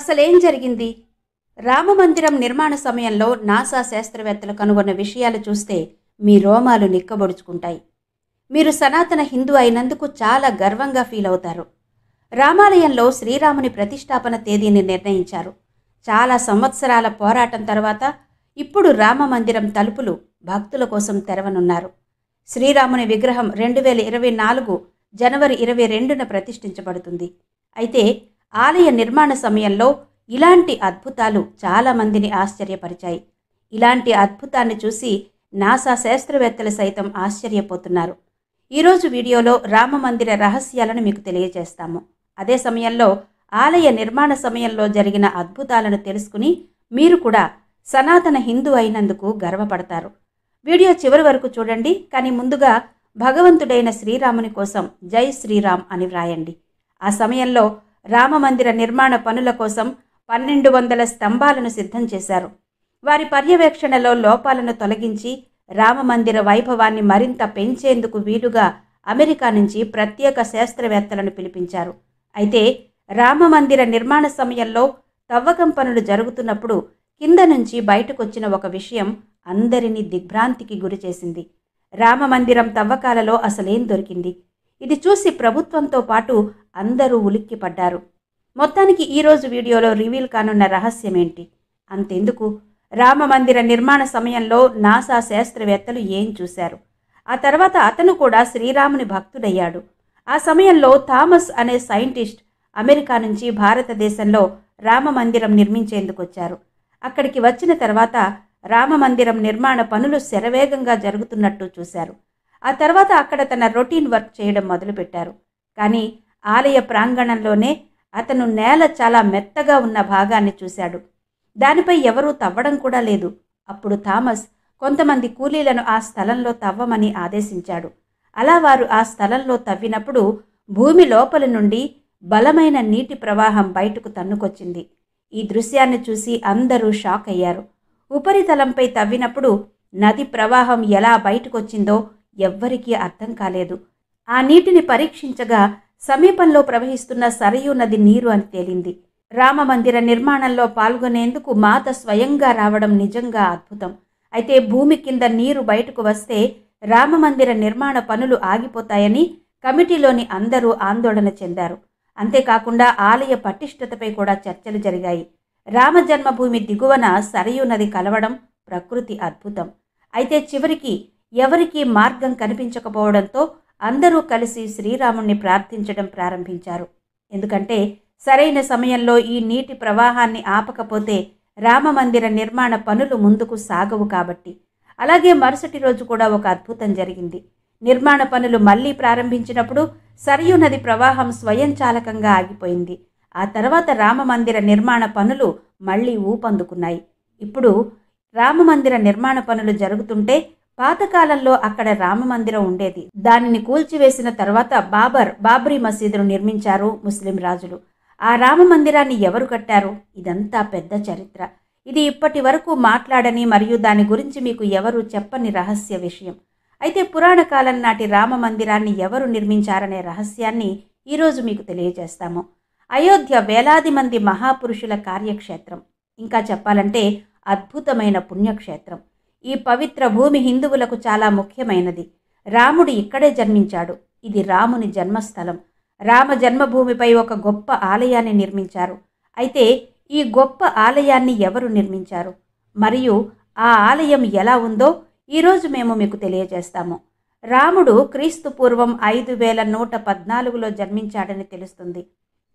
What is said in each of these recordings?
అసలేం జరిగింది? రామమందిరం నిర్మాణ సమయంలో నాసా శాస్త్రవేత్తలు కనుగొన్న విషయాలు చూస్తే మీ రోమాలు నిక్కబొడుచుకుంటాయి. మీరు సనాతన హిందూ అయినందుకు చాలా గర్వంగా ఫీల్ అవుతారు. రామాలయంలో శ్రీరాముని ప్రతిష్టాపన తేదీని నిర్ణయించారు. చాలా సంవత్సరాల పోరాటం తర్వాత ఇప్పుడు రామమందిరం తలుపులు భక్తుల కోసం తెరవనున్నారు. శ్రీరాముని విగ్రహం రెండు వేల ఇరవై నాలుగు జనవరి ఇరవై రెండున ప్రతిష్ఠించబడుతుంది. అయితే ఆలయ నిర్మాణ సమయంలో ఇలాంటి అద్భుతాలు చాలా మందిని ఆశ్చర్యపరిచాయి. ఇలాంటి అద్భుతాన్ని చూసి నాసా శాస్త్రవేత్తలు సైతం ఆశ్చర్యపోతున్నారు. ఈరోజు వీడియోలో రామమందిర రహస్యాలను మీకు తెలియజేస్తాము. అదే సమయంలో ఆలయ నిర్మాణ సమయంలో జరిగిన అద్భుతాలను తెలుసుకుని మీరు కూడా సనాతన హిందూ అయినందుకు గర్వపడతారు. వీడియో చివరి వరకు చూడండి కానీ ముందుగా భగవంతుడైన శ్రీరాముని కోసం జై శ్రీరామ్ అని వ్రాయండి. ఆ సమయంలో రామమందిర నిర్మాణ పనుల కోసం పన్నెండు వందల స్తంభాలను సిద్ధం చేశారు. వారి పర్యవేక్షణలో లోపాలను తొలగించి రామమందిర వైభవాన్ని మరింత పెంచేందుకు వీలుగా అమెరికా నుంచి ప్రత్యేక శాస్త్రవేత్తలను పిలిపించారు. అయితే రామమందిర నిర్మాణ సమయంలో తవ్వకం పనులు జరుగుతున్నప్పుడు కింద నుంచి బయటకొచ్చిన ఒక విషయం అందరినీ దిగ్భ్రాంతికి గురిచేసింది రామమందిరం తవ్వకాలలో అసలేం దొరికింది? ఇది చూసి ప్రభుత్వంతో పాటు అందరూ ఉలిక్కిపడ్డారు. మొత్తానికి ఈరోజు వీడియోలో రివీల్ కానున్న రహస్యం ఏంటి? అంతెందుకు? రామ మందిర నిర్మాణ సమయంలో నాసా శాస్త్రవేత్తలు ఏం చూశారు? ఆ తర్వాత అతను కూడా శ్రీరాముని భక్తుడయ్యాడు. ఆ సమయంలో థామస్ అనే సైంటిస్ట్ అమెరికా నుంచి భారతదేశంలో రామ మందిరం నిర్మించేందుకు వచ్చారు అక్కడికి వచ్చిన తర్వాత రామ మందిరం నిర్మాణ పనులు శరవేగంగా జరుగుతున్నట్టు చూశారు. ఆ తర్వాత అక్కడ తన రొటీన్ వర్క్ చేయడం మొదలుపెట్టారు. కానీ ఆలయ ప్రాంగణంలోనే అతను నేల చాలా మెత్తగా ఉన్న భాగాన్ని చూశాడు. దానిపై ఎవరూ తవ్వడం కూడా లేదు. అప్పుడు థామస్ కొంతమంది కూలీలను ఆ స్థలంలో తవ్వమని ఆదేశించాడు. అలా వారు ఆ స్థలంలో తవ్వినప్పుడు భూమి లోపలి నుండి బలమైన నీటి ప్రవాహం బయటకు తన్నుకొచ్చింది. ఈ దృశ్యాన్ని చూసి అందరూ షాక్ అయ్యారు. ఉపరితలంపై తవ్వినప్పుడు నది ప్రవాహం ఎలా బయటకొచ్చిందో ఎవ్వరికీ అర్థం కాలేదు. ఆ నీటిని పరీక్షించగా సమీపంలో ప్రవహిస్తున్న సరయూ నది నీరు అని తేలింది. రామమందిర నిర్మాణంలో పాల్గొనేందుకు మాత స్వయంగా రావడం నిజంగా అద్భుతం. అయితే భూమి కింద నీరు బయటకు వస్తే రామమందిర నిర్మాణ పనులు ఆగిపోతాయని కమిటీలోని అందరూ ఆందోళన చెందారు. అంతేకాకుండా ఆలయ పటిష్టతపై కూడా చర్చలు జరిగాయి. రామ జన్మభూమి దిగువన సరయూ నది కలవడం ప్రకృతి అద్భుతం. అయితే చివరికి ఎవరికీ మార్గం కనిపించకపోవడంతో అందరూ కలిసి శ్రీరాముణ్ణి ప్రార్థించడం ప్రారంభించారు. ఎందుకంటే సరైన సమయంలో ఈ నీటి ప్రవాహాన్ని ఆపకపోతే రామమందిర నిర్మాణ పనులు ముందుకు సాగవు కాబట్టి. అలాగే మరుసటి రోజు కూడా ఒక అద్భుతం జరిగింది. నిర్మాణ పనులు మళ్ళీ ప్రారంభించినప్పుడు సరియు నది ప్రవాహం స్వయంచాలకంగా ఆగిపోయింది. ఆ తర్వాత రామమందిర నిర్మాణ పనులు మళ్ళీ ఊపందుకున్నాయి. ఇప్పుడు రామమందిర నిర్మాణ పనులు జరుగుతుంటే పాతకాలంలో అక్కడ రామమందిరం ఉండేది. దానిని కూల్చివేసిన తర్వాత బాబర్ బాబ్రీ మసీదును నిర్మించారు ముస్లిం రాజులు. ఆ రామ మందిరాన్ని ఎవరు కట్టారు? ఇదంతా పెద్ద చరిత్ర. ఇది ఇప్పటి వరకు మాట్లాడని మరియు దాని గురించి మీకు ఎవరు చెప్పని రహస్య విషయం. అయితే పురాణ కాలం నాటి రామ మందిరాన్ని ఎవరు నిర్మించారనే రహస్యాన్ని ఈరోజు మీకు తెలియజేస్తాము. అయోధ్య వేలాది మంది మహాపురుషుల కార్యక్షేత్రం. ఇంకా చెప్పాలంటే అద్భుతమైన పుణ్యక్షేత్రం. ఈ పవిత్ర భూమి హిందువులకు చాలా ముఖ్యమైనది. రాముడు ఇక్కడే జన్మించాడు. ఇది రాముని జన్మస్థలం. రామ జన్మభూమిపై ఒక గొప్ప ఆలయాన్ని నిర్మించారు. అయితే ఈ గొప్ప ఆలయాన్ని ఎవరు నిర్మించారు? మరియు ఆ ఆలయం ఎలా ఉందో ఈరోజు మేము మీకు తెలియజేస్తాము. రాముడు క్రీస్తు పూర్వం ఐదు వేల నూట పద్నాలుగులో జన్మించాడని తెలుస్తుంది.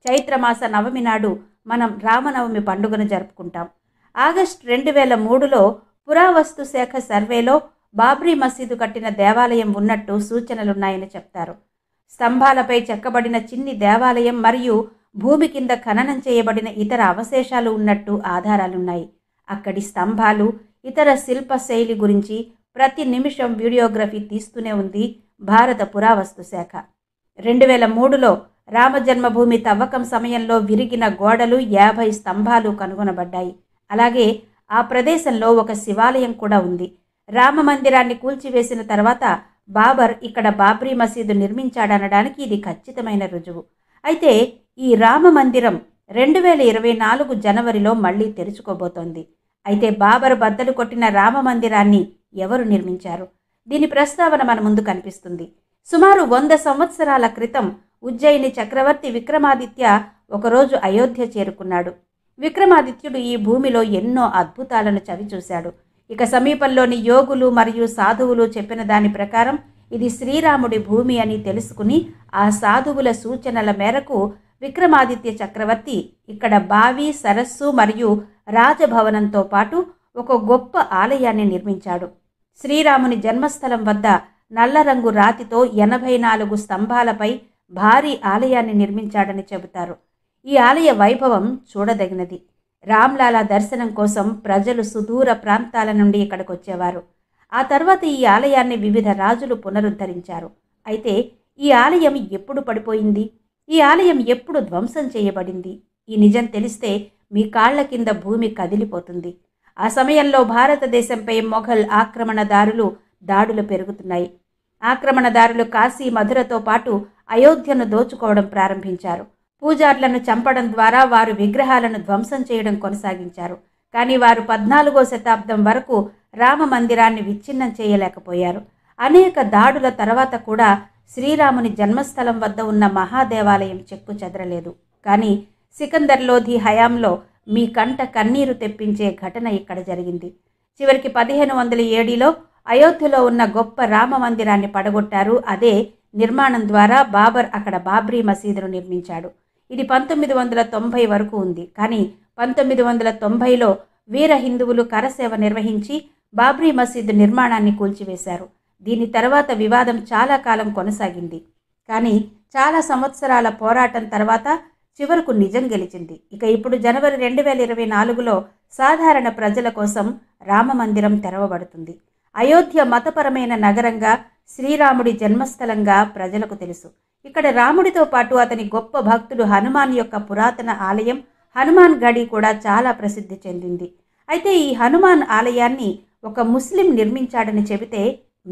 చైత్రమాస నవమి నాడు మనం రామనవమి పండుగను జరుపుకుంటాం. ఆగస్ట్ రెండు వేల మూడులో పురావస్తు శాఖ సర్వేలో బాబ్రీ మసీదు కట్టిన దేవాలయం ఉన్నట్టు సూచనలున్నాయని చెప్తారు. స్తంభాలపై చెక్కబడిన చిన్ని దేవాలయం మరియు భూమి కింద ఖననం చేయబడిన ఇతర అవశేషాలు ఉన్నట్టు ఆధారాలున్నాయి. అక్కడి స్తంభాలు ఇతర శిల్ప శైలి గురించి ప్రతి నిమిషం వీడియోగ్రఫీ తీస్తూనే ఉంది భారత పురావస్తు శాఖ. రెండు వేల మూడులో రామజన్మభూమి తవ్వకం సమయంలో విరిగిన గోడలు యాభై స్తంభాలు కనుగొనబడ్డాయి. అలాగే ఆ ప్రదేశంలో ఒక శివాలయం కూడా ఉంది. రామ మందిరాన్ని కూల్చివేసిన తర్వాత బాబర్ ఇక్కడ బాబ్రీ మసీదు నిర్మించాడనడానికి ఇది ఖచ్చితమైన రుజువు. అయితే ఈ రామ మందిరం రెండు వేల ఇరవై నాలుగు జనవరిలో మళ్ళీ తెరుచుకోబోతోంది. అయితే బాబర్ బద్దలు కొట్టిన రామ మందిరాన్ని ఎవరు నిర్మించారు? దీని ప్రస్తావన మన ముందు కనిపిస్తుంది. సుమారు వంద సంవత్సరాల క్రితం ఉజ్జయిని చక్రవర్తి విక్రమాదిత్య ఒకరోజు అయోధ్య చేరుకున్నాడు. విక్రమాదిత్యుడు ఈ భూమిలో ఎన్నో అద్భుతాలను చవిచూశాడు. ఇక సమీపంలోని యోగులు మరియు సాధువులు చెప్పిన దాని ప్రకారం ఇది శ్రీరాముడి భూమి అని తెలుసుకుని ఆ సాధువుల సూచనల మేరకు విక్రమాదిత్య చక్రవర్తి ఇక్కడ బావి సరస్సు మరియు రాజభవనంతో పాటు ఒక గొప్ప ఆలయాన్ని నిర్మించాడు. శ్రీరాముని జన్మస్థలం వద్ద నల్ల రంగు రాతితో ఎనభై నాలుగు స్తంభాలపై భారీ ఆలయాన్ని నిర్మించాడని చెబుతారు. ఈ ఆలయ వైభవం చూడదగినది. రామ్లాలా దర్శనం కోసం ప్రజలు సుదూర ప్రాంతాల నుండి ఇక్కడికి వచ్చేవారు ఆ తర్వాత ఈ ఆలయాన్ని వివిధ రాజులు పునరుద్ధరించారు. అయితే ఈ ఆలయం ఎప్పుడు పడిపోయింది? ఈ ఆలయం ఎప్పుడు ధ్వంసం చేయబడింది? ఈ నిజం తెలిస్తే మీ కాళ్ళ కింద భూమి కదిలిపోతుంది. ఆ సమయంలో భారతదేశంపై మొఘల్ ఆక్రమణదారులు దాడులు పెరుగుతున్నాయి. ఆక్రమణదారులు కాశీ మధురతో పాటు అయోధ్యను దోచుకోవడం ప్రారంభించారు. పూజార్లను చంపడం ద్వారా వారు విగ్రహాలను ధ్వంసం చేయడం కొనసాగించారు. కానీ వారు పద్నాలుగో శతాబ్దం వరకు రామ మందిరాన్ని విచ్ఛిన్నం చేయలేకపోయారు. అనేక దాడుల తర్వాత కూడా శ్రీరాముని జన్మస్థలం వద్ద ఉన్న మహాదేవాలయం చెక్కు చెదరలేదు. కానీ సికందర్ లోధి హయాంలో మీ కంట కన్నీరు తెప్పించే ఘటన ఇక్కడ జరిగింది. చివరికి పదిహేను వందల ఏడులో అయోధ్యలో ఉన్న గొప్ప రామ మందిరాన్ని పడగొట్టారు. అదే నిర్మాణం ద్వారా బాబర్ అక్కడ బాబ్రీ మసీదును నిర్మించాడు. ఇది పంతొమ్మిది వందల తొంభై వరకు ఉంది. కానీ పంతొమ్మిది వందల తొంభైలో వీర హిందువులు కరసేవ నిర్వహించి బాబ్రీ మసీదు నిర్మాణాన్ని కూల్చివేశారు. దీని తర్వాత వివాదం చాలా కాలం కొనసాగింది. కానీ చాలా సంవత్సరాల పోరాటం తర్వాత చివరకు నిజం గెలిచింది. ఇక ఇప్పుడు జనవరి రెండు వేల ఇరవై నాలుగులో సాధారణ ప్రజల కోసం రామ మందిరం తెరవబడుతుంది. అయోధ్య మతపరమైన నగరంగా శ్రీరాముడి జన్మస్థలంగా ప్రజలకు తెలుసు. ఇక్కడ రాముడితో పాటు అతని గొప్ప భక్తుడు హనుమాన్ యొక్క పురాతన ఆలయం హనుమాన్ గడి కూడా చాలా ప్రసిద్ధి చెందింది. అయితే ఈ హనుమాన్ ఆలయాన్ని ఒక ముస్లిం నిర్మించాడని చెబితే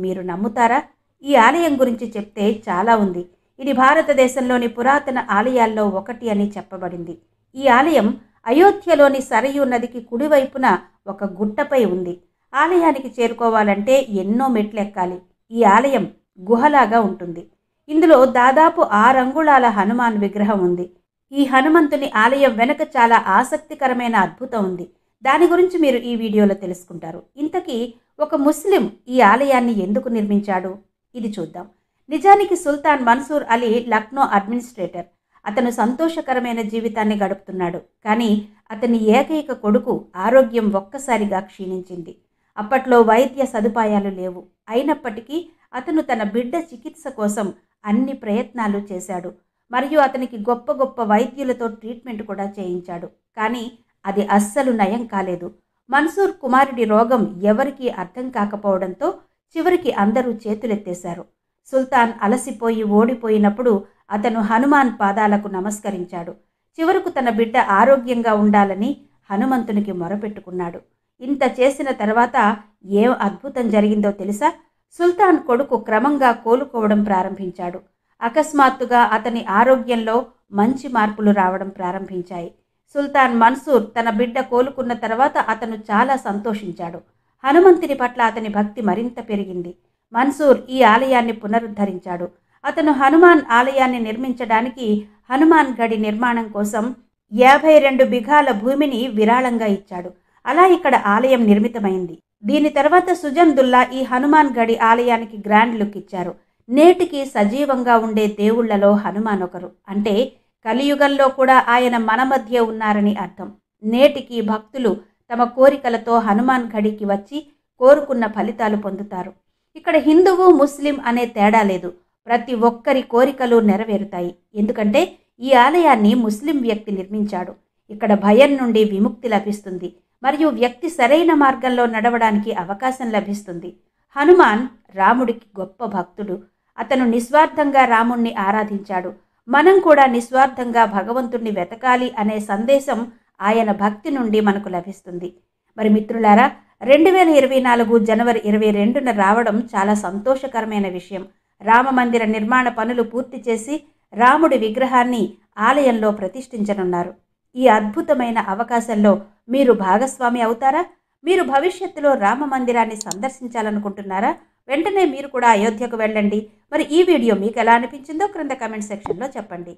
మీరు నమ్ముతారా? ఈ ఆలయం గురించి చెప్తే చాలా ఉంది. ఇది భారతదేశంలోని పురాతన ఆలయాల్లో ఒకటి అని చెప్పబడింది. ఈ ఆలయం అయోధ్యలోని సరయూ నదికి కుడివైపున ఒక గుట్టపై ఉంది. ఆలయానికి చేరుకోవాలంటే ఎన్నో మెట్లు ఎక్కాలి ఈ ఆలయం గుహలాగా ఉంటుంది. ఇందులో దాదాపు ఆరు అంగుళాల హనుమాన్ విగ్రహం ఉంది. ఈ హనుమంతుని ఆలయం వెనుక చాలా ఆసక్తికరమైన అద్భుతం ఉంది. దాని గురించి మీరు ఈ వీడియోలో తెలుసుకుంటారు. ఇంతకీ ఒక ముస్లిం ఈ ఆలయాన్ని ఎందుకు నిర్మించాడు? ఇది చూద్దాం. నిజానికి సుల్తాన్ మన్సూర్ అలీ లక్నో అడ్మినిస్ట్రేటర్. అతను సంతోషకరమైన జీవితాన్ని గడుపుతున్నాడు. కానీ అతని ఏకైక కొడుకు ఆరోగ్యం ఒక్కసారిగా క్షీణించింది. అప్పట్లో వైద్య సదుపాయాలు లేవు. అయినప్పటికీ అతను తన బిడ్డ చికిత్స కోసం అన్ని ప్రయత్నాలు చేశాడు. మరియు అతనికి గొప్ప గొప్ప వైద్యులతో ట్రీట్మెంట్ కూడా చేయించాడు. కానీ అది అస్సలు నయం కాలేదు. మన్సూర్ కుమారుడి రోగం ఎవరికీ అర్థం కాకపోవడంతో చివరికి అందరూ చేతులెత్తేశారు. సుల్తాన్ అలసిపోయి ఓడిపోయినప్పుడు అతను హనుమాన్ పాదాలకు నమస్కరించాడు. చివరకు తన బిడ్డ ఆరోగ్యంగా ఉండాలని హనుమంతునికి మొరపెట్టుకున్నాడు. ఇంత చేసిన తర్వాత ఏం అద్భుతం జరిగిందో తెలుసా? సుల్తాన్ కొడుకు క్రమంగా కోలుకోవడం ప్రారంభించాడు. అకస్మాత్తుగా అతని ఆరోగ్యంలో మంచి మార్పులు రావడం ప్రారంభించాయి. సుల్తాన్ మన్సూర్ తన బిడ్డ కోలుకున్న తర్వాత అతను చాలా సంతోషించాడు. హనుమంతుని పట్ల అతని భక్తి మరింత పెరిగింది. మన్సూర్ ఈ ఆలయాన్ని పునరుద్ధరించాడు. అతను హనుమాన్ ఆలయాన్ని నిర్మించడానికి హనుమాన్ గడి నిర్మాణం కోసం యాభై రెండు బిఘాల భూమిని విరాళంగా ఇచ్చాడు. అలా ఇక్కడ ఆలయం నిర్మితమైంది. దీని తర్వాత సుజన్దుల్లా ఈ హనుమాన్ గడి ఆలయానికి గ్రాండ్ లుక్ ఇచ్చారు. నేటికి సజీవంగా ఉండే దేవుళ్ళలో హనుమాన్ ఒకరు. అంటే కలియుగంలో కూడా ఆయన మన మధ్య ఉన్నారని అర్థం. నేటికి భక్తులు తమ కోరికలతో హనుమాన్ గడికి వచ్చి కోరుకున్న ఫలితాలు పొందుతారు. ఇక్కడ హిందువు ముస్లిం అనే తేడా లేదు. ప్రతి ఒక్కరి కోరికలు నెరవేరుతాయి. ఎందుకంటే ఈ ఆలయాన్ని ముస్లిం వ్యక్తి నిర్మించాడు. ఇక్కడ భయం నుండి విముక్తి లభిస్తుంది. మరియు వ్యక్తి సరైన మార్గంలో నడవడానికి అవకాశం లభిస్తుంది. హనుమాన్ రాముడికి గొప్ప భక్తుడు. అతను నిస్వార్థంగా రాముణ్ణి ఆరాధించాడు. మనం కూడా నిస్వార్థంగా భగవంతుణ్ణి వెతకాలి అనే సందేశం ఆయన భక్తి నుండి మనకు లభిస్తుంది. మరి మిత్రులారా రెండు వేల ఇరవై నాలుగు జనవరి ఇరవై రెండున రావడం చాలా సంతోషకరమైన విషయం. రామ మందిర నిర్మాణ పనులు పూర్తి చేసి రాముడి విగ్రహాన్ని ఆలయంలో ప్రతిష్ఠించనున్నారు. ఈ అద్భుతమైన అవకాశంలో మీరు భాగస్వామి అవుతారా? మీరు భవిష్యత్తులో రామ మందిరాన్ని సందర్శించాలనుకుంటున్నారా? వెంటనే మీరు కూడా అయోధ్యకు వెళ్ళండి. మరి ఈ వీడియో మీకు ఎలా అనిపించిందో క్రింద కమెంట్ సెక్షన్లో చెప్పండి.